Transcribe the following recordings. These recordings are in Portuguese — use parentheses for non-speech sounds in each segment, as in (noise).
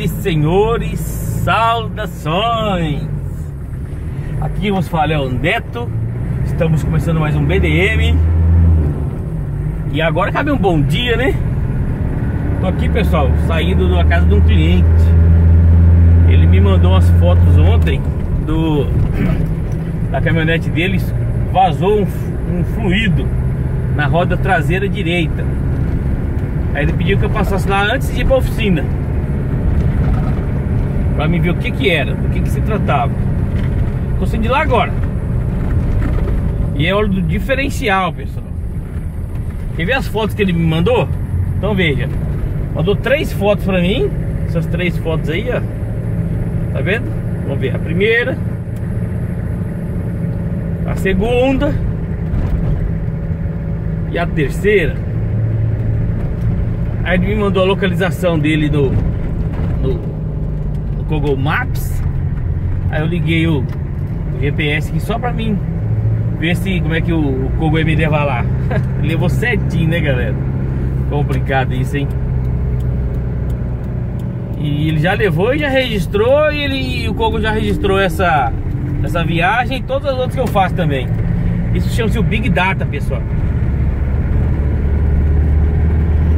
E senhores, saudações! Aqui vamos falar é o Neto, estamos começando mais um BDM E agora cabe um bom dia, né? Tô aqui pessoal, saindo da casa de um cliente Ele me mandou umas fotos ontem do da caminhonete deles Vazou um, um fluido na roda traseira direita Aí ele pediu que eu passasse lá antes de ir pra oficina Pra me ver o que que era, do que que se tratava. Tô saindo de lá agora. E é óleo do diferencial, pessoal. Quer ver as fotos que ele me mandou? Então veja. Mandou três fotos pra mim. Essas três fotos aí, ó. Tá vendo? Vamos ver a primeira. A segunda. E a terceira. Aí ele me mandou a localização dele no Google Maps. Aí eu liguei o, GPS aqui só pra mim ver se como é que o, Google me levar lá. (laughs) Levou certinho, né, galera? Complicado isso, hein? E ele já levou e já registrou e ele, o Google já registrou essa, essa viagem e todas as outras que eu faço também. Isso chama-se o Big Data, pessoal.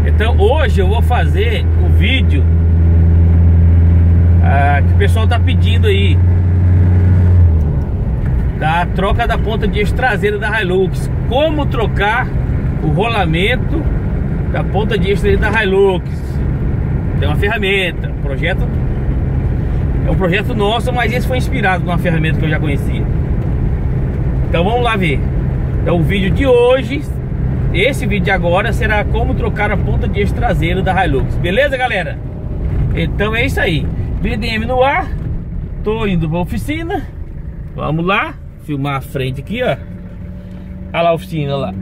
Então hoje eu vou fazer o vídeo ah, que o pessoal tá pedindo aí da troca da ponta de eixo traseira da Hilux. Como trocar o rolamento da ponta de eixo da Hilux. Tem uma ferramenta, projeto é um projeto nosso, mas esse foi inspirado numa ferramenta que eu já conhecia. Então vamos lá ver. Então o vídeo de hoje esse vídeo de agora será como trocar a ponta de eixo traseiro da Hilux. Beleza, galera? Então é isso aí. BDM no ar. Tô indo pra oficina. Vamos lá. Filmar a frente aqui, ó. Olha lá a oficina lá.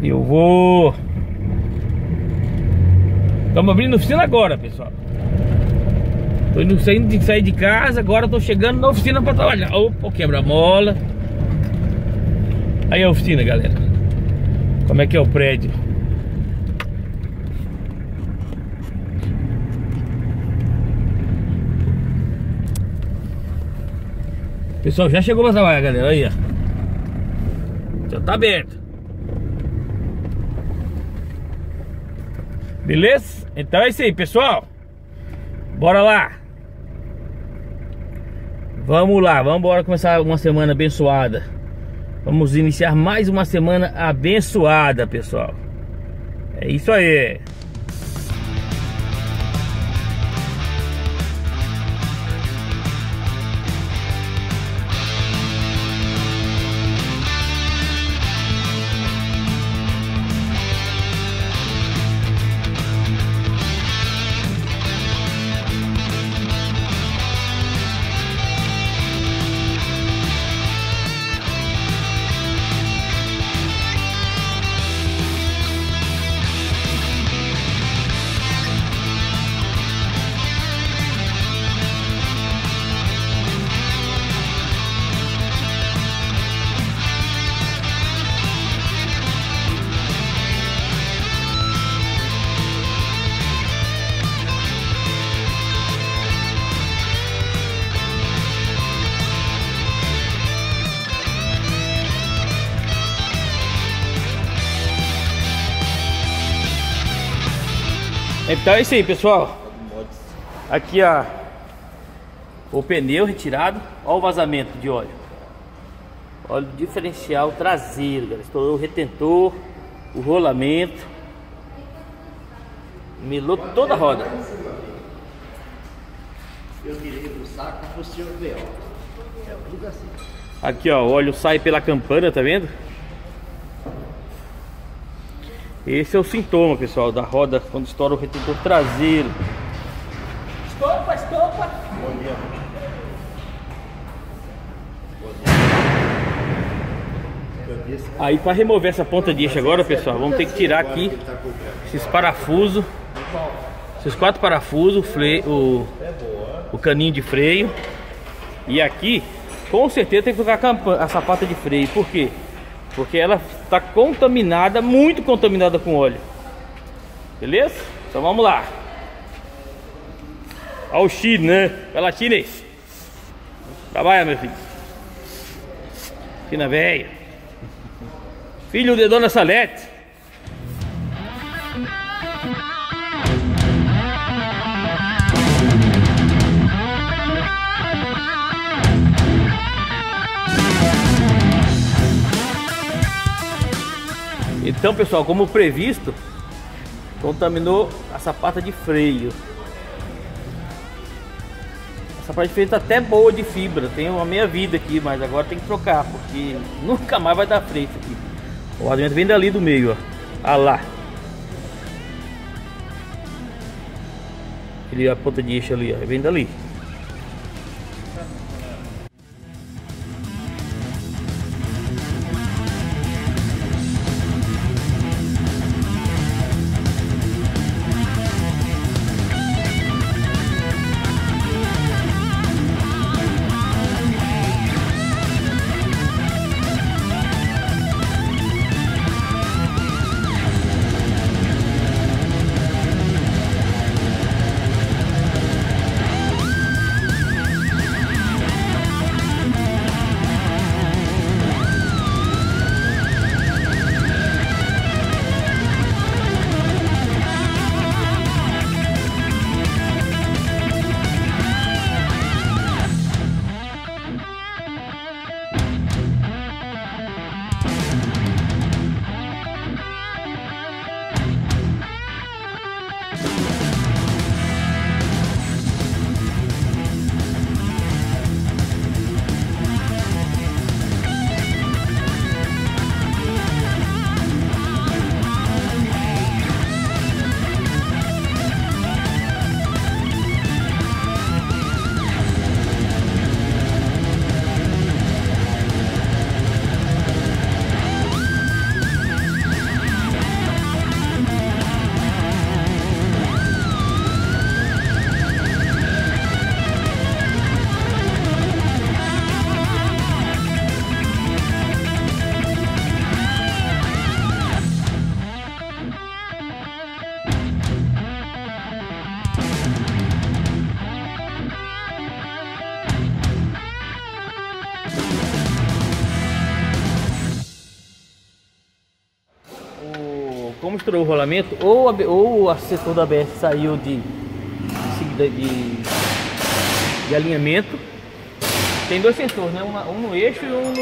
Eu vou... Estamos abrindo a oficina agora, pessoal. Tô indo saindo de sair de casa, agora tô chegando na oficina para trabalhar. Opa, quebra-mola. Aí a oficina, galera. Como é que é o prédio? Pessoal, já chegou pra trabalhar, galera. Aí, ó. Já tá aberto. Beleza? Então é isso aí, pessoal. Bora lá. Vamos lá, vamos embora começar uma semana abençoada. Vamos iniciar mais uma semana abençoada, pessoal. É isso aí. Então é isso aí, pessoal. Aqui ó, o pneu retirado. Olha o vazamento de óleo. Óleo diferencial traseiro, galera. Estourou o retentor, o rolamento. Melou toda a roda. Eu tirei do saco ó. É tudo assim. Aqui ó, o óleo sai pela campana, tá vendo? Esse é o sintoma, pessoal, da roda quando estoura o retentor traseiro. Estopa, estopa! Bom dia. Aí para remover essa ponta de eixo agora, pessoal, vamos ter que tirar aqui esses parafusos, esses quatro parafusos, o, o caninho de freio. E aqui, com certeza tem que colocar a sapata de freio. Por quê? Porque ela está contaminada, muito contaminada com óleo. Beleza? Então vamos lá. Olha o Chile, né? Vai lá, Chile. Trabalha, meu filho. Fina velha. Filho de Dona Salete. Então, pessoal, como previsto, contaminou a sapata de freio. A sapata de freio tá até boa de fibra, tem uma meia vida aqui, mas agora tem que trocar, porque (laughs) nunca mais vai dar freio isso aqui. O rolamento vem dali do meio, ó. Ah lá. Ele, a ponta de eixo ali, ó, vem dali. Estourou o rolamento, ou, a, ou o assessor da ABS saiu de, de, de, de alinhamento. Tem dois sensores, né? Um, um no eixo e um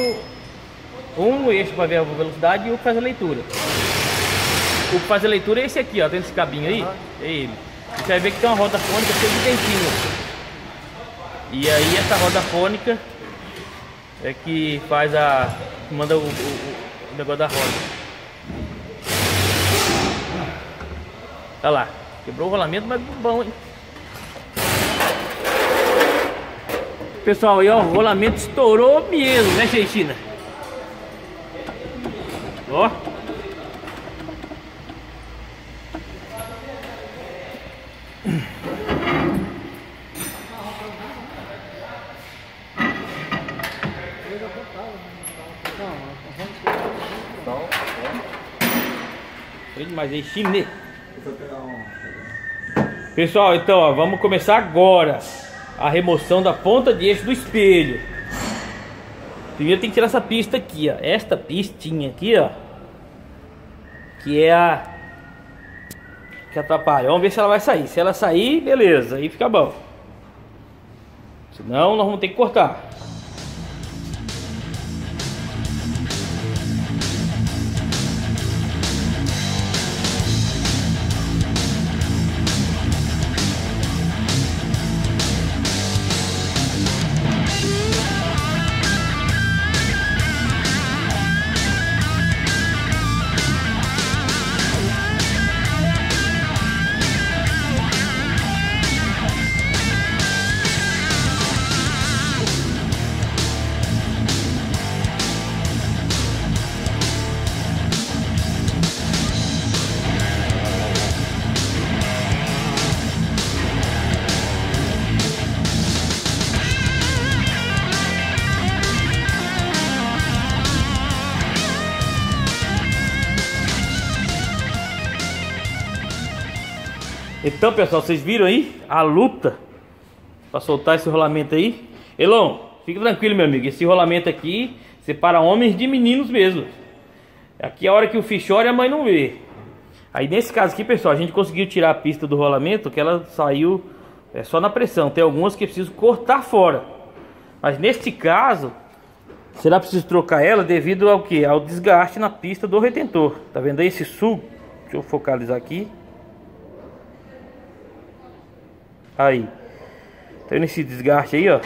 no, um no eixo para ver a velocidade e o que faz a leitura. O que faz a leitura é esse aqui, ó. Tem esse cabinho aí. É ele. Você vai ver que tem uma roda fônica cheia de dentinho. E aí essa roda fônica é que faz a. manda o, o, o negócio da roda. Olha lá. Quebrou o rolamento, mas bom, hein? Pessoal, aí ó, o rolamento estourou mesmo, né, Cheitina? Ó. Mas é chinês. Pessoal, então ó, vamos começar agora a remoção da ponta de eixo do espelho. Primeiro tem que tirar essa pista aqui, ó. Esta pistinha aqui, ó. Que é a que atrapalha. Vamos ver se ela vai sair. Se ela sair, beleza, aí fica bom. Senão nós vamos ter que cortar. Então, pessoal, vocês viram aí a luta para soltar esse rolamento aí? Elon, fica tranquilo, meu amigo. Esse rolamento aqui separa homens de meninos mesmo. Aqui é a hora que o filho chora e a mãe não vê. Aí nesse caso aqui, pessoal, a gente conseguiu tirar a pista do rolamento, que ela saiu é, só na pressão. Tem algumas que é preciso cortar fora. Mas neste caso, será preciso trocar ela devido ao que? Ao desgaste na pista do retentor. Tá vendo aí esse suco? Deixa eu focalizar aqui. Aí. Tá vendo esse desgaste aí, ó?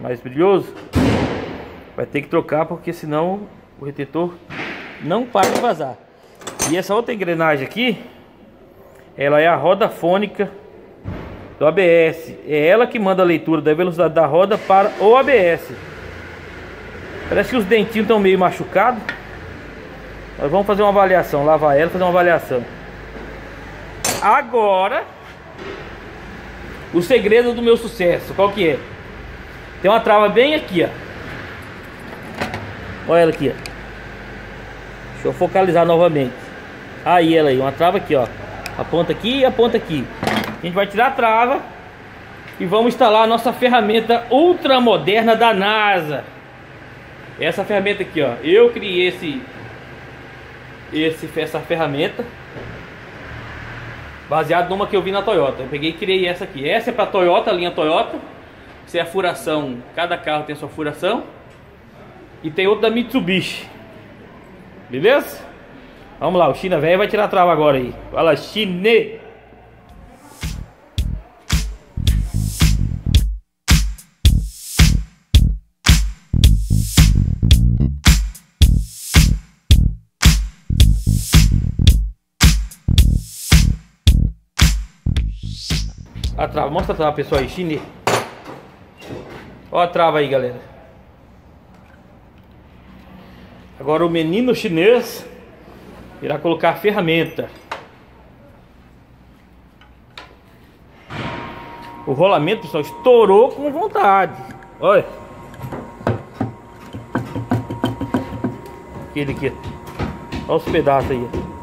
Mais brilhoso. Vai ter que trocar porque senão o retentor não para de vazar. E essa outra engrenagem aqui, ela é a roda fônica do ABS. É ela que manda a leitura da velocidade da roda para o ABS. Parece que os dentinhos estão meio machucados. Nós vamos fazer uma avaliação, lavar ela, fazer uma avaliação. Agora o segredo do meu sucesso, qual que é? Tem uma trava bem aqui, ó. Olha ela aqui, ó. Deixa eu focalizar novamente. Aí ela aí, uma trava aqui, ó. A ponta aqui e a ponta aqui. A gente vai tirar a trava e vamos instalar a nossa ferramenta ultra moderna da NASA. Essa ferramenta aqui, ó. Eu criei esse, esse essa ferramenta baseado numa que eu vi na Toyota. Eu peguei e criei essa aqui. Essa é para Toyota, linha Toyota. Isso é a furação, cada carro tem sua furação. E tem outra da Mitsubishi. Beleza? Vamos lá, o China velho vai tirar a trava agora aí. Fala, Chine! Trava, mostra a trava pessoal aí, chinês. Olha a trava aí, galera. Agora o menino chinês irá colocar a ferramenta. O rolamento, pessoal, estourou com vontade. Olha. Aquele aqui. Olha os pedaços aí.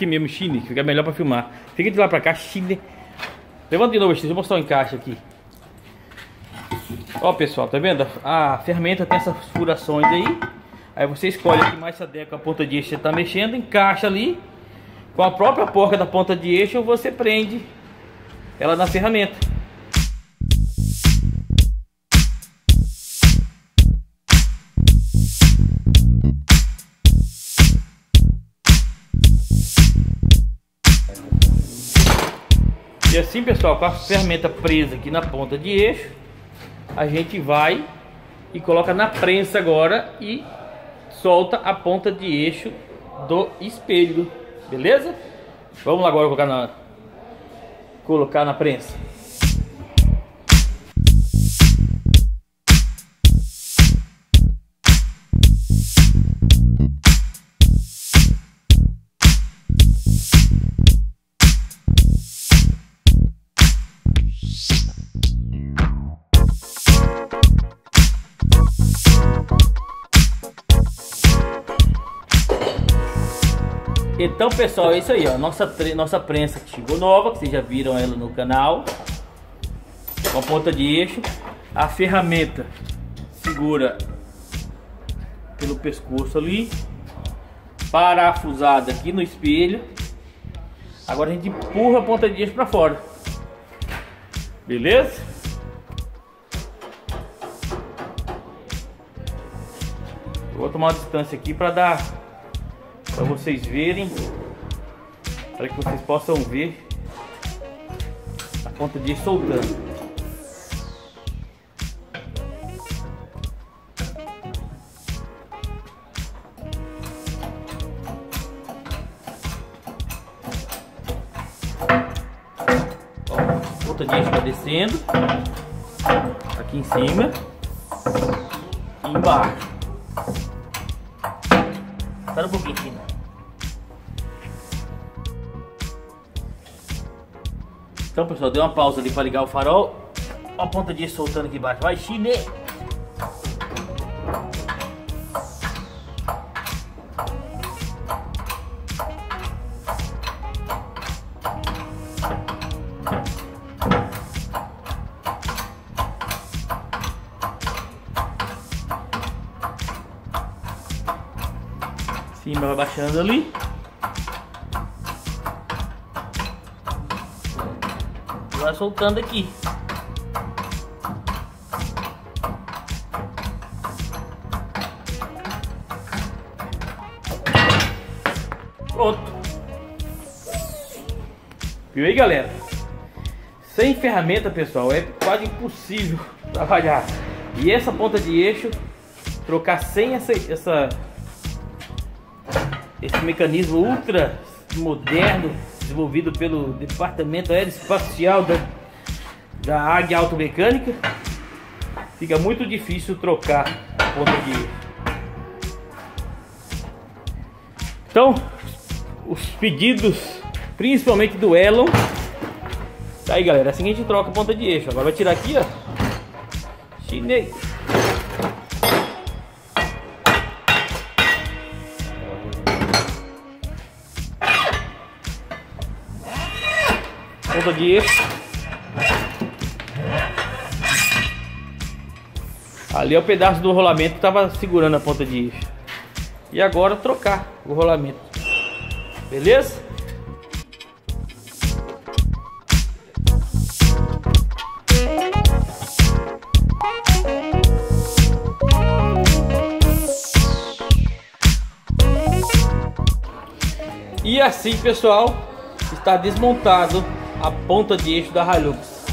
Aqui mesmo, Chine, fica melhor pra filmar. Fica de lá pra cá, Chine. Levanta de novo, Chine, vou mostrar o encaixe aqui. Ó, pessoal, tá vendo? A ferramenta tem essas furações aí. Aí você escolhe aqui mais sadeco a ponta de eixo que você tá mexendo, encaixa ali. Com a própria porca da ponta de eixo, você prende ela na ferramenta. Assim, pessoal, com a ferramenta presa aqui na ponta de eixo, a gente vai e coloca na prensa agora e solta a ponta de eixo do espelho, beleza? Vamos lá agora colocar na, colocar na prensa. Então pessoal, é isso aí, ó. Nossa, nossa prensa que chegou nova, que vocês já viram ela no canal. Com a ponta de eixo. A ferramenta segura pelo pescoço ali. Parafusada aqui no espelho. Agora a gente empurra a ponta de eixo para fora. Beleza? Vou tomar uma distância aqui para dar para vocês verem, para que vocês possam ver a ponta de soltando. Ponta de está descendo aqui em cima e embaixo. Então, pessoal, deu uma pausa ali para ligar o farol. Olha a ponta de soltando aqui embaixo. Vai, Chine! Cima vai baixando ali. Vai soltando aqui. Pronto. Viu aí, galera? Sem ferramenta, pessoal, é quase impossível (laughs) trabalhar. E essa ponta de eixo, trocar sem essa, essa esse mecanismo ultra moderno desenvolvido pelo Departamento Aeroespacial da, da Águia Automecânica, fica muito difícil trocar ponta de. Então, os pedidos, principalmente do Elon, tá aí galera, assim a gente troca a ponta de eixo. Agora vai tirar aqui, ó. Chinês. Eixo. Ali é o pedaço do rolamento que estava segurando a ponta de. E agora trocar o rolamento. Beleza? E assim, pessoal, está desmontado a ponta de eixo da Hilux.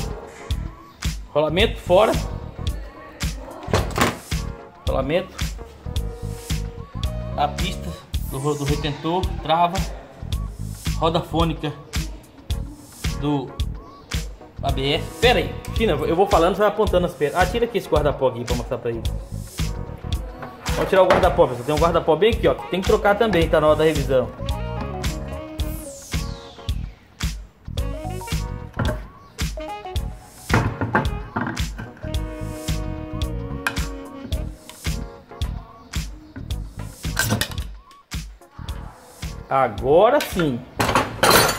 Rolamento fora. Rolamento. A pista do, do retentor, trava. Roda fônica do ABS. Pera aí, China, eu vou falando, você vai apontando as pernas. Ah, tira aqui esse guarda-pó aqui pra mostrar pra ele. Vamos tirar o guarda-pó, pessoal. Tem um guarda-pó bem aqui, ó. Tem que trocar também, tá na hora da revisão. Agora sim.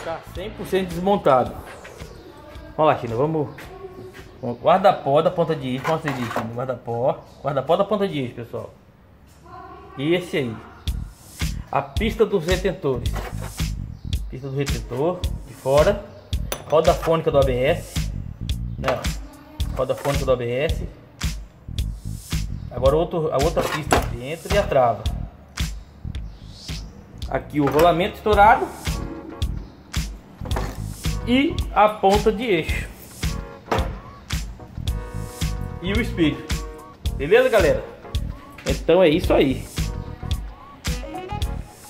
Tá 100% desmontado. Vamos lá, China. Vamos. Guarda-pó da ponta de eixo. Mostra aí. Guarda-pó. Guarda-pó da ponta de eixo, pessoal. E esse aí. A pista dos retentores. Pista do retentor. De fora. Roda fônica do ABS. Não. Roda fônica do ABS. Agora outro, a outra pista dentro e a trava. Aqui o rolamento estourado. E a ponta de eixo. E o espelho. Beleza, galera? Então é isso aí.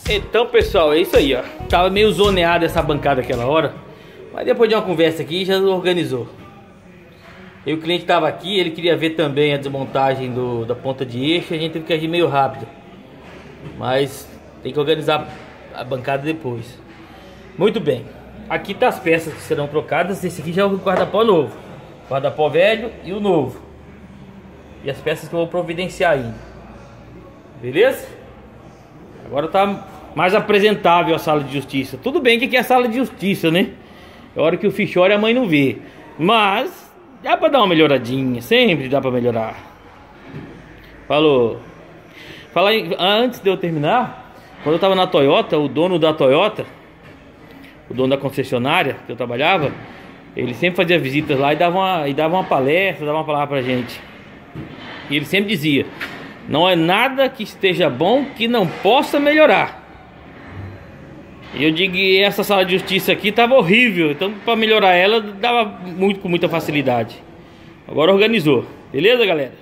Então, pessoal, é isso aí, ó. Tava meio zoneado essa bancada aquela hora. Mas depois de uma conversa aqui, já organizou. E o cliente estava aqui, ele queria ver também a desmontagem do, da ponta de eixo. A gente teve que agir meio rápido. Mas tem que organizar a bancada depois. Muito bem. Aqui tá as peças que serão trocadas. Esse aqui já é o guarda-pó novo. Guarda-pó velho e o novo. E as peças que eu vou providenciar ainda. Beleza? Agora tá mais apresentável a sala de justiça. Tudo bem que aqui é a sala de justiça, né? É hora que o ficho olha a mãe não vê. Mas dá pra dar uma melhoradinha. Sempre dá pra melhorar. Falou. Fala aí, antes de eu terminar, quando eu tava na Toyota, o dono da Toyota, o dono da concessionária que eu trabalhava, ele sempre fazia visitas lá e dava uma, e dava uma palestra, dava uma palavra pra gente. E ele sempre dizia: Não é nada que esteja bom que não possa melhorar. E eu digo essa sala de justiça aqui tava horrível, então para melhorar ela dava muito com muita facilidade. Agora organizou, beleza, galera?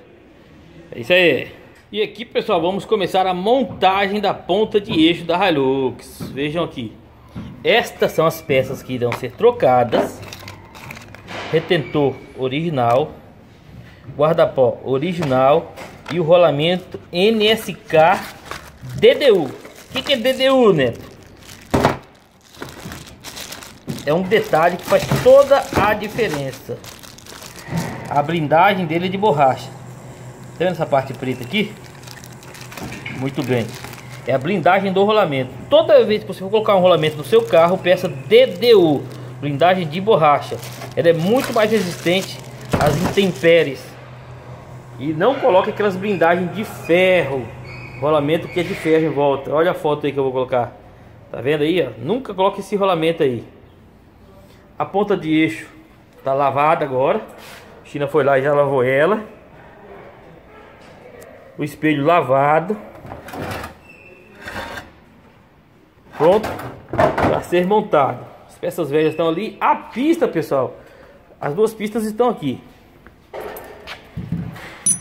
É isso aí. E aqui, pessoal, vamos começar a montagem da ponta de eixo da Hilux. Vejam aqui. Estas são as peças que irão ser trocadas. Retentor original, guarda-pó original e o rolamento NSK DDU, que, que é DDU, Neto? É um detalhe que faz toda a diferença. A blindagem dele é de borracha. Tá vendo essa parte preta aqui? Muito bem. É a blindagem do rolamento. Toda vez que você for colocar um rolamento no seu carro, peça DDU, blindagem de borracha. Ela é muito mais resistente às intempéries. E não coloque aquelas blindagens de ferro. Rolamento que é de ferro em volta. Olha a foto aí que eu vou colocar. Tá vendo aí? Ó? Nunca coloque esse rolamento aí. A ponta de eixo tá lavada agora. A China foi lá e já lavou ela. O espelho lavado. Pronto para ser montado. As peças velhas estão ali. A pista, pessoal. As duas pistas estão aqui.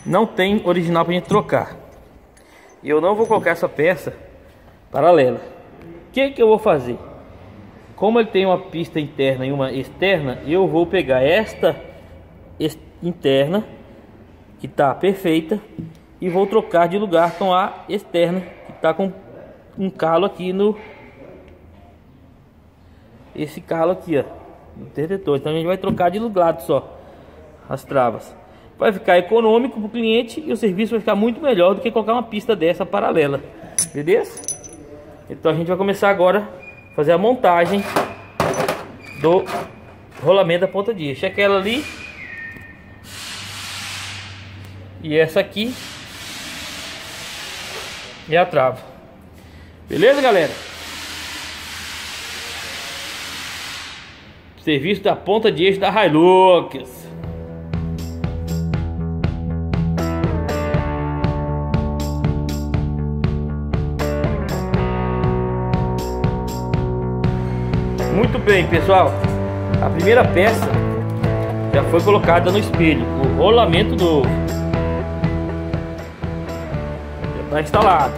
Não tem original para gente trocar. E eu não vou colocar essa peça paralela. O que, que eu vou fazer? Como ele tem uma pista interna e uma externa, eu vou pegar esta interna, que está perfeita, e vou trocar de lugar com a externa, que está com um calo aqui no... Esse calo aqui, ó, no detetor. Então a gente vai trocar de lado só as travas. Vai ficar econômico para o cliente e o serviço vai ficar muito melhor do que colocar uma pista dessa paralela. Beleza? Então a gente vai começar agora a fazer a montagem do rolamento da ponta de eixo. Aquela ali e essa aqui é a trava. Beleza, galera? Serviço da ponta de eixo da Hilux. Muito bem, pessoal. A primeira peça já foi colocada no espelho. O rolamento novo. Está instalado.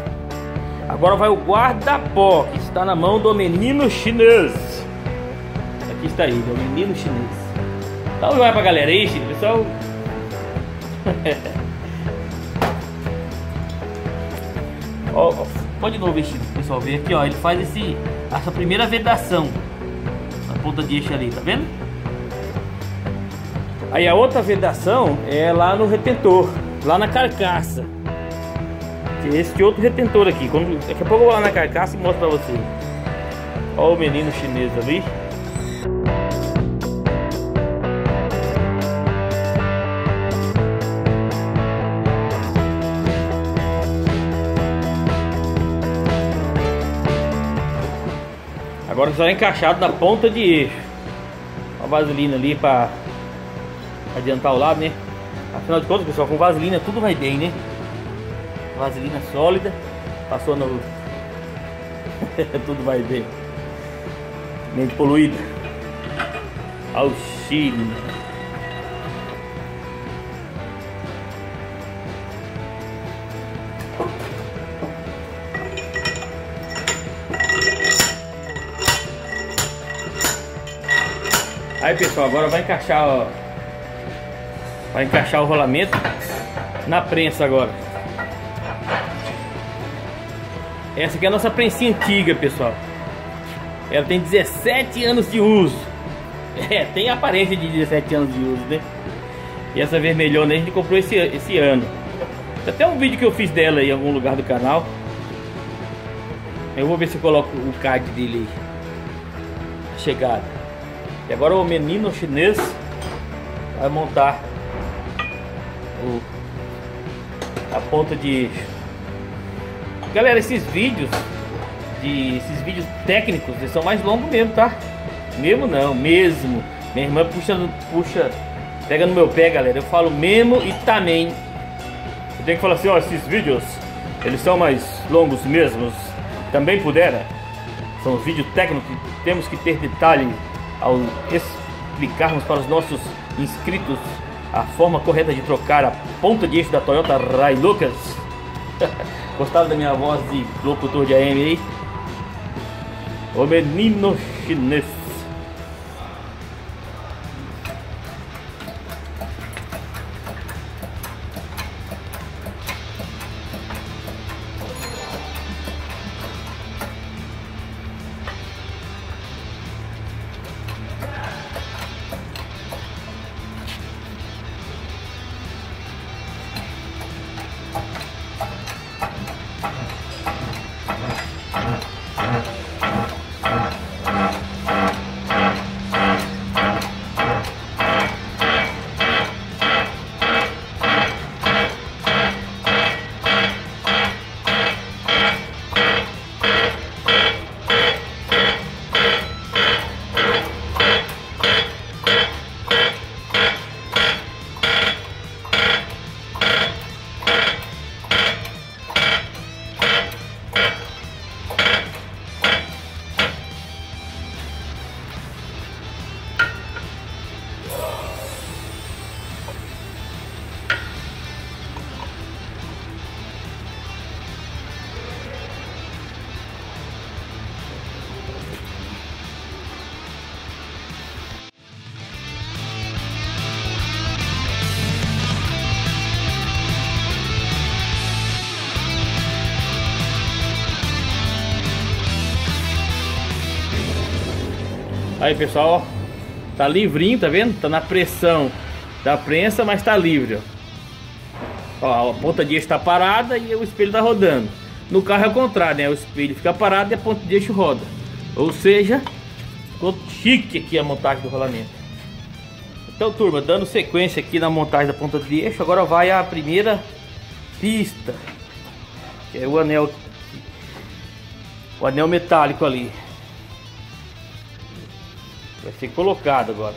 Agora vai o guarda-pó, que está na mão do menino chinês. Aqui está ele, é o menino chinês. Dá um vai pra galera aí, pessoal. (laughs) ó, ó, pode de novo, Chico, pessoal ver aqui, ó. Ele faz esse, essa primeira vedação na ponta de eixo ali, tá vendo? Aí a outra vedação é lá no retentor, lá na carcaça. Esse outro retentor aqui. Quando, daqui a pouco eu vou lá na carcaça e mostro pra vocês. Ó o menino chinês ali. Agora só é encaixado na ponta de eixo. A vaselina ali para adiantar o lado, né? Afinal de contas, pessoal, com vaselina tudo vai bem, né? Vaselina sólida, passou no... (laughs) tudo vai bem. Mente poluída. Auxílio. Aí pessoal, agora vai encaixar ó, Vai encaixar o rolamento Na prensa agora Essa aqui é a nossa prensinha antiga pessoal. Ela tem 17 anos de uso. (laughs) É, tem aparência de 17 anos de uso né? E essa vermelhona a gente comprou esse, esse ano. Tem até um vídeo que eu fiz dela em algum lugar do canal. Eu vou ver se eu coloco o card dele aí. Chegada e agora o menino chinês vai montar o, a ponta de. Galera, esses vídeos de esses vídeos técnicos eles são mais longos mesmo, tá? Mesmo não, mesmo. Minha irmã puxa, puxa, pega no meu pé, galera. Eu falo mesmo e também. Eu tenho que falar assim, ó, esses vídeos eles são mais longos mesmos. Também pudera. São vídeos técnicos, temos que ter detalhes ao explicarmos para os nossos inscritos a forma correta de trocar a ponta de eixo da Toyota Hilux. (laughs) Gostaram da minha voz de locutor de AM aí? O menino chinês. Aí pessoal, ó, tá livrinho, tá vendo? Tá na pressão da prensa, mas tá livre, ó. ó a ponta de eixo está parada e o espelho tá rodando. No carro é o contrário, né? O espelho fica parado e a ponta de eixo roda. Ou seja, ficou chique aqui a montagem do rolamento. Então turma, dando sequência aqui na montagem da ponta de eixo, agora vai a primeira pista. Que é o anel o anel metálico ali. Vai ser colocado agora.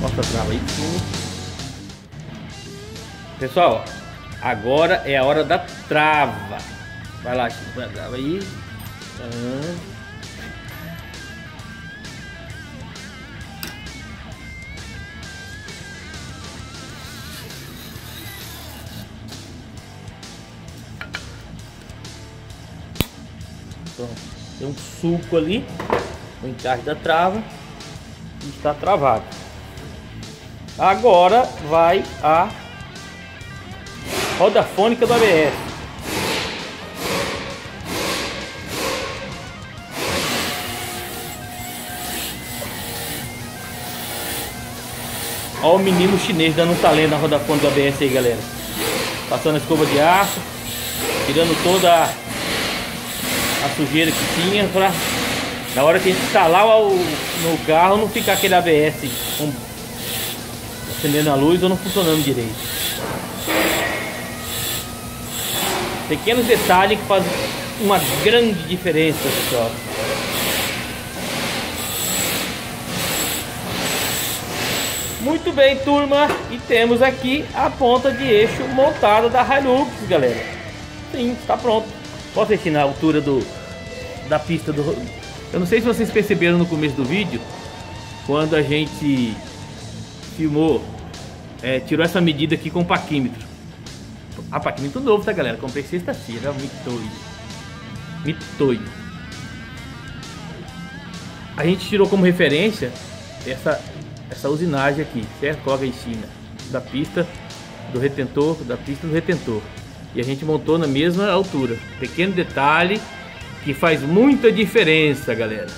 Mostra a trava aí. Pessoal, agora é a hora da trava. Vai lá, trava aí. Uhum. Pronto. Tem um suco ali no encaixe da trava e está travado. Agora vai a roda fônica do ABS. Olha o menino chinês dando um talento na roda fônica do ABS aí, galera. Passando a escova de aço, tirando toda a a sujeira que tinha pra na hora que instalar o, no carro não ficar aquele ABS com, acendendo a luz ou não funcionando direito. Pequenos detalhes que fazem uma grande diferença, pessoal. Muito bem, turma, e temos aqui a ponta de eixo montada da Hilux, galera. Sim, está pronto. Posso ensinar a altura do, da pista do... Eu não sei se vocês perceberam no começo do vídeo, quando a gente filmou, é, tirou essa medida aqui com o paquímetro. Ah, paquímetro novo, tá galera? Comprei sexta-feira, mitoio. Mitoio. A gente tirou como referência essa, essa usinagem aqui, certo? Coloca em China, da pista do retentor, da pista do retentor e a gente montou na mesma altura. Pequeno detalhe que faz muita diferença, galera.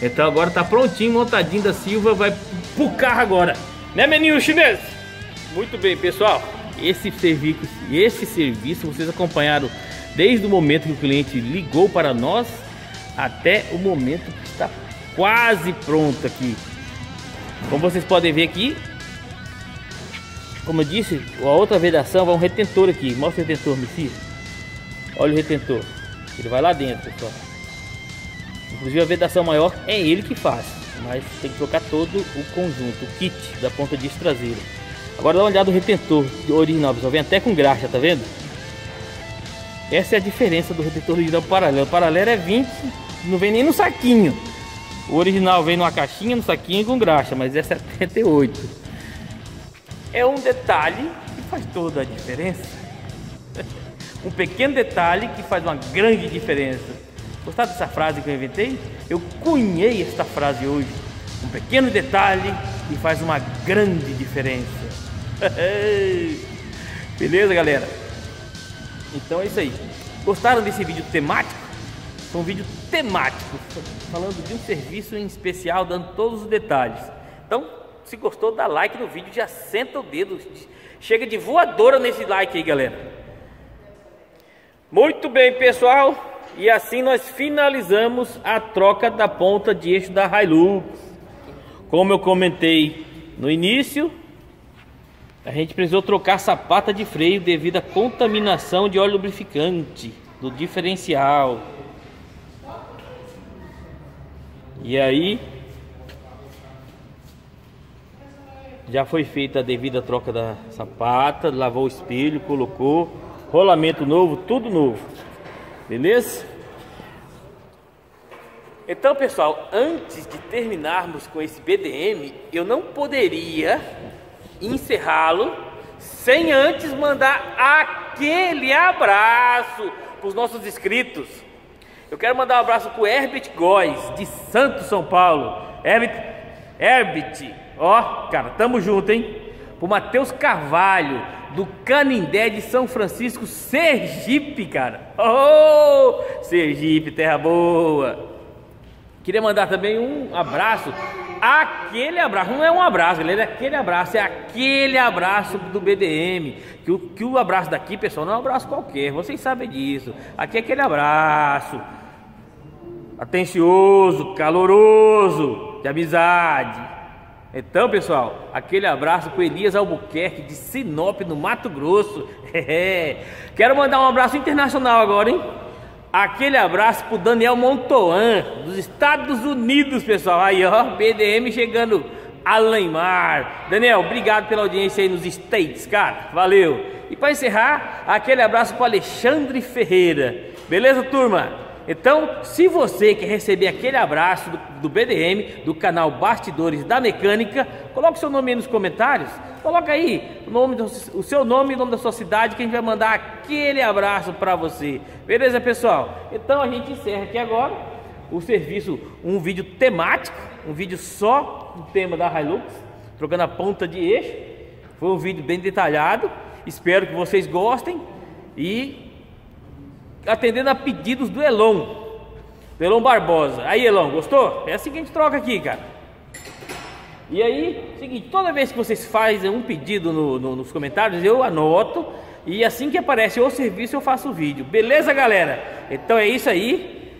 Então agora tá prontinho, montadinho da Silva, vai pro carro agora. Né, menino chinês? Muito bem, pessoal. Esse serviço, esse serviço vocês acompanharam desde o momento que o cliente ligou para nós até o momento que está quase pronto aqui. Como vocês podem ver aqui, como eu disse, a outra vedação vai um retentor aqui. Mostra o retentor, Messi. Olha o retentor. Ele vai lá dentro, pessoal. Inclusive a vedação maior é ele que faz. Mas tem que trocar todo o conjunto, o kit da ponta de traseira. Agora dá uma olhada no retentor original, pessoal. Vem até com graxa, tá vendo? Essa é a diferença do retentor original paralelo. O paralelo é 20, não vem nem no saquinho. O original vem numa caixinha, no saquinho com graxa, mas é 78 é um detalhe que faz toda a diferença. (laughs) um pequeno detalhe que faz uma grande diferença. Gostaram dessa frase que eu inventei? Eu cunhei esta frase hoje. Um pequeno detalhe que faz uma grande diferença. (laughs) Beleza, galera? Então é isso aí. Gostaram desse vídeo temático? Foi um vídeo temático, falando de um serviço em especial, dando todos os detalhes. Então, se gostou, dá like no vídeo, já senta o dedo. Chega de voadora nesse like aí, galera. Muito bem, pessoal. E assim nós finalizamos a troca da ponta de eixo da Hilux. Como eu comentei no início, a gente precisou trocar sapata de freio devido à contaminação de óleo lubrificante do diferencial. E aí Já foi feita a devida troca da sapata, lavou o espelho, colocou rolamento novo, tudo novo. Beleza? Então, pessoal, antes de terminarmos com esse BDM, eu não poderia encerrá-lo sem antes mandar aquele abraço para os nossos inscritos Eu quero mandar um abraço pro Herbert Góes, de Santo São Paulo. Herbert, Herbert, ó, cara, tamo junto, hein? Pro Matheus Carvalho, do Canindé de São Francisco, Sergipe, cara. Oh, Sergipe, terra boa. Queria mandar também um abraço aquele abraço, não é um abraço, galera, é aquele abraço, é aquele abraço do BDM. Que o, que o abraço daqui, pessoal, não é um abraço qualquer, vocês sabem disso. Aqui é aquele abraço atencioso, caloroso, de amizade. Então, pessoal, aquele abraço para Elias Albuquerque de Sinop, no Mato Grosso. (laughs) Quero mandar um abraço internacional agora, hein? Aquele abraço pro Daniel Montoan, dos Estados Unidos, pessoal. Aí, ó, BDM chegando a Mar. Daniel, obrigado pela audiência aí nos States, cara. Valeu. E para encerrar, aquele abraço pro Alexandre Ferreira. Beleza, turma? Então, se você quer receber aquele abraço do, do, BDM, do canal Bastidores da Mecânica, coloque seu nome aí nos comentários. Coloca aí o, nome do, o seu nome e o nome da sua cidade que a gente vai mandar aquele abraço para você. Beleza, pessoal? Então a gente encerra aqui agora o serviço, um vídeo temático, um vídeo só do tema da Hilux, trocando a ponta de eixo. Foi um vídeo bem detalhado. Espero que vocês gostem e atendendo a pedidos do Elon, do Elon Barbosa. Aí, Elon, gostou? É a seguinte troca aqui, cara. E aí, seguinte, toda vez que vocês fazem um pedido no, no, nos comentários, eu anoto e assim que aparece o serviço eu faço o vídeo. Beleza, galera? Então é isso aí.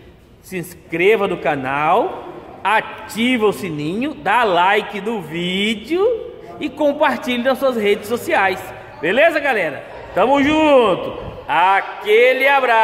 Se inscreva no canal, ativa o sininho, dá like no vídeo e compartilhe nas suas redes sociais. Beleza, galera? Tamo junto! Aquele abraço!